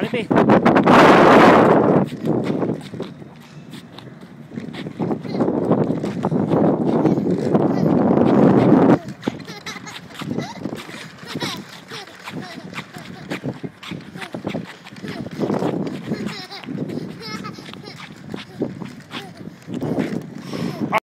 Allez,